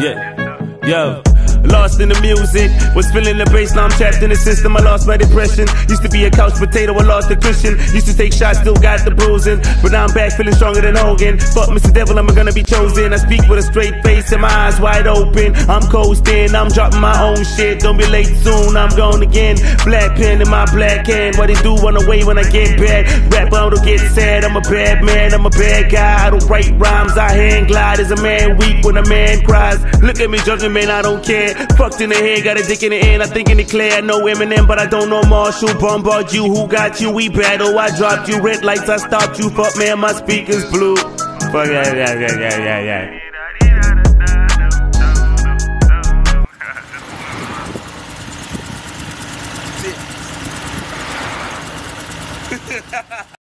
Yeah. Yo. Lost in the music, was feeling the bass, now I'm trapped in the system. I lost my depression. Used to be a couch potato, I lost the cushion. Used to take shots, still got the bruising. But now I'm back feeling stronger than Hogan. Fuck Mr. Devil, I'm gonna be chosen. I speak with a straight face and my eyes wide open. I'm coasting, I'm dropping my own shit. Don't be late soon, I'm gone again. Black pen in my black hand. What they do run away when I get back. Rap on to get sad, I'm a bad man, I'm a bad guy. I don't write rhymes, I hand glide. Is a man weak when a man cries? Look at me judging, man, I don't care head. Fucked in the head, got a dick in the end. I think in the clear. I know Eminem, but I don't know Marshall. Bombard you, who got you? We battle. I dropped you, red lights. I stopped you. Fuck man, my speakers blue. Fuck yeah, yeah, yeah, yeah, yeah, yeah. Ha ha ha!